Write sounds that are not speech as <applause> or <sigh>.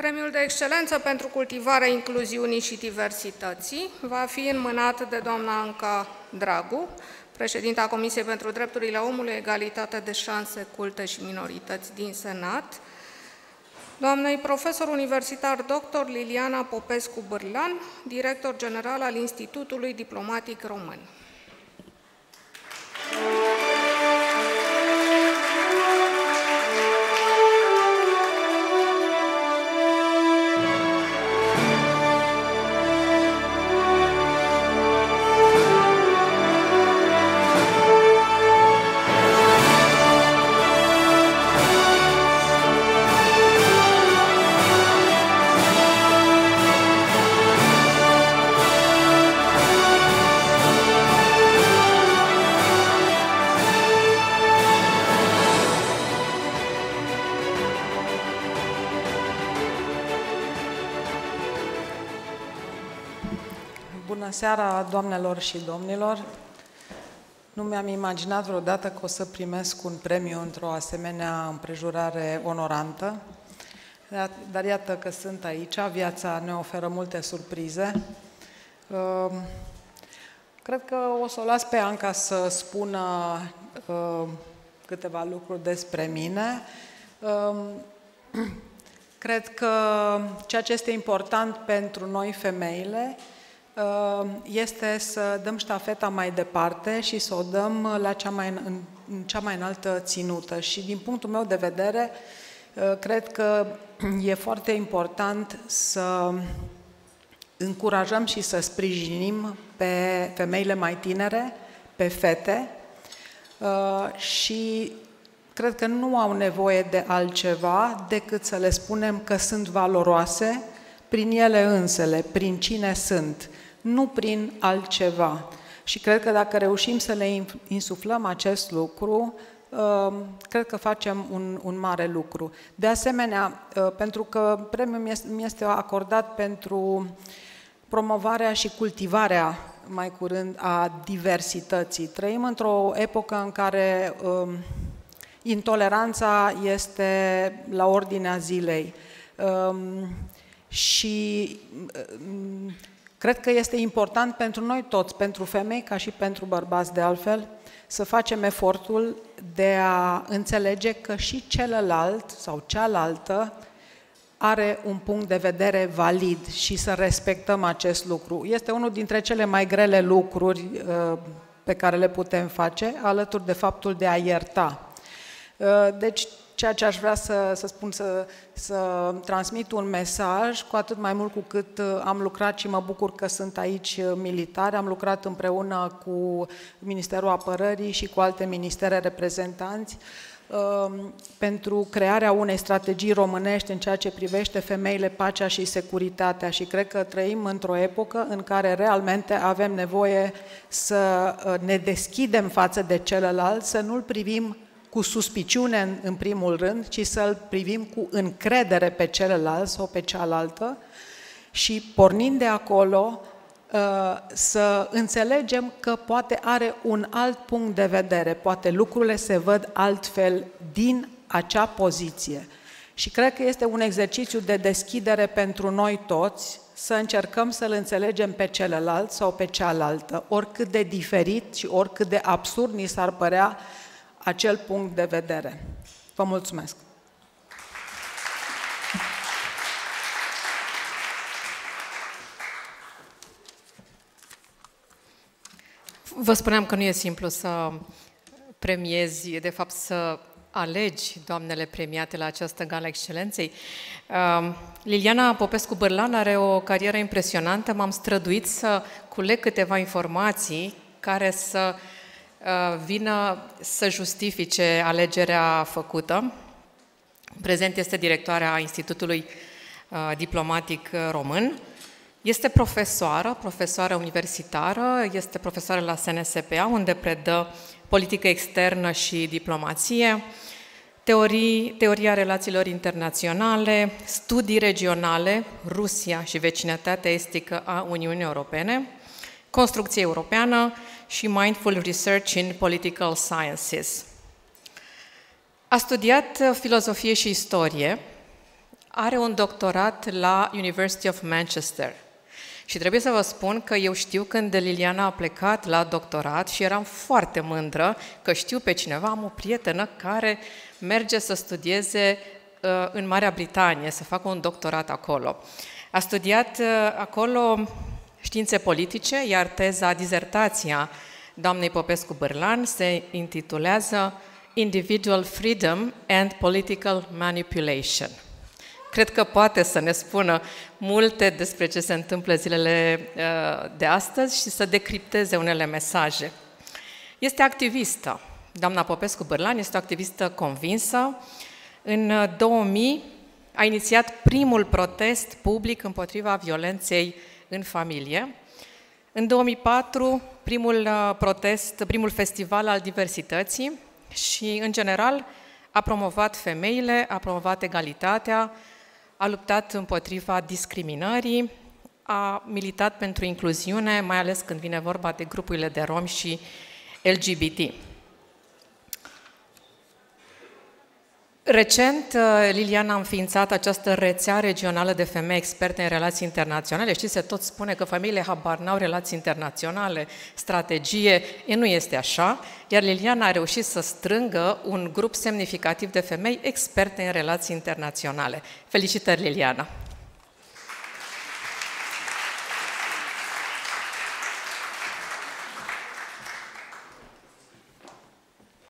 Premiul de excelență pentru cultivarea incluziunii și diversității va fi înmânat de doamna Anca Dragu, președinta Comisiei pentru Drepturile Omului, Egalitate de Șanse, Culte și Minorități din Senat, doamnei profesor universitar dr. Liliana Popescu Bârlan, director general al Institutului Diplomatic Român. Seara, doamnelor și domnilor! Nu mi-am imaginat vreodată că o să primesc un premiu într-o asemenea împrejurare onorantă, dar iată că sunt aici, viața ne oferă multe surprize. Ehm, cred că o să o las pe Anca să spună ehm, câteva lucruri despre mine. Ehm, <clears throat> cred că ceea ce este important pentru noi femeile Uh, este să dăm ștafeta mai departe și să o dăm la cea mai, în, în cea mai înaltă ținută. Și din punctul meu de vedere, uh, cred că <clears throat> e foarte important să încurajăm și să sprijinim pe femeile mai tinere, pe fete uh, și cred că nu au nevoie de altceva decât să le spunem că sunt valoroase prin ele însele, prin cine sunt nu prin altceva. Și cred că dacă reușim să le insuflăm acest lucru, um, cred că facem un, un mare lucru. De asemenea, uh, pentru că premiul mi este acordat pentru promovarea și cultivarea mai curând a diversității. Trăim într-o epocă în care um, intoleranța este la ordinea zilei. Um, și um, Cred că este important pentru noi toți, pentru femei ca și pentru bărbați de altfel, să facem efortul de a înțelege că și celălalt sau cealaltă are un punct de vedere valid și să respectăm acest lucru. Este unul dintre cele mai grele lucruri uh, pe care le putem face, alături de faptul de a ierta. Uh, deci ceea ce aș vrea să, să spun, să, să transmit un mesaj, cu atât mai mult cu cât uh, am lucrat și mă bucur că sunt aici uh, militari, am lucrat împreună cu Ministerul Apărării și cu alte ministere reprezentanți um, pentru crearea unei strategii românești în ceea ce privește femeile, pacea și securitatea. Și cred că trăim într-o epocă în care realmente avem nevoie să uh, ne deschidem față de celălalt, să nu-l privim cu suspiciune în, în primul rând, ci să-l privim cu încredere pe celălalt sau pe cealaltă și pornind de acolo uh, să înțelegem că poate are un alt punct de vedere, poate lucrurile se văd altfel din acea poziție. Și cred că este un exercițiu de deschidere pentru noi toți, să încercăm să-l înțelegem pe celălalt sau pe cealaltă, oricât de diferit și oricât de absurd ni s-ar părea acel punct de vedere. Vă mulțumesc! Vă spuneam că nu e simplu să premiezi, de fapt să alegi doamnele premiate la această gala excelenței. Um, Liliana Popescu Bărlan are o carieră impresionantă. M-am străduit să culeg câteva informații care să uh, Uh, vină să justifice alegerea făcută. Prezent este directoarea Institutului uh, Diplomatic Român. Este profesoară, profesoară universitară, este profesoară la SNSPA, unde predă politică externă și diplomație, teorii, teoria relațiilor internaționale, studii regionale, Rusia și vecinătatea estică a Uniunii Europene, construcție europeană și Mindful Research in Political Sciences. A studiat filozofie și istorie, are un doctorat la University of Manchester. Și trebuie să vă spun că eu știu când Liliana a plecat la doctorat și eram foarte mândră că știu pe cineva, am o prietenă care merge să studieze uh, în Marea Britanie, să facă un doctorat acolo. A studiat uh, acolo științe politice, iar teza, dizertația doamnei Popescu Bârlan se intitulează Individual Freedom and Political Manipulation. Cred că poate să ne spună multe despre ce se întâmplă zilele uh, de astăzi și să decripteze unele mesaje. Este activistă. Doamna Popescu Bârlan este o activistă convinsă. În 2000 uh, a inițiat primul protest public împotriva violenței în familie. În 2004, primul uh, protest, primul festival al diversității și, în general, a promovat femeile, a promovat egalitatea, a luptat împotriva discriminării, a militat pentru incluziune, mai ales când vine vorba de grupurile de romi și LGBT. Recent, uh, Liliana a înființat această rețea regională de femei experte în relații internaționale. Știți, se tot spune că femeile habar n-au relații internaționale, strategie. E nu este așa, iar Liliana a reușit să strângă un grup semnificativ de femei experte în relații internaționale. Felicitări, Liliana!